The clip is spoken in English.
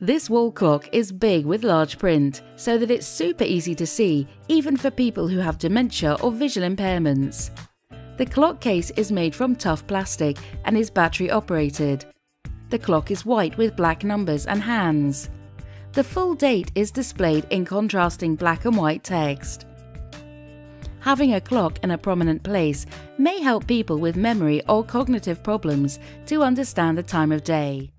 This wall clock is big with large print, so that it's super easy to see, even for people who have dementia or visual impairments. The clock case is made from tough plastic and is battery operated. The clock is white with black numbers and hands. The full date is displayed in contrasting black and white text. Having a clock in a prominent place may help people with memory or cognitive problems to understand the time of day.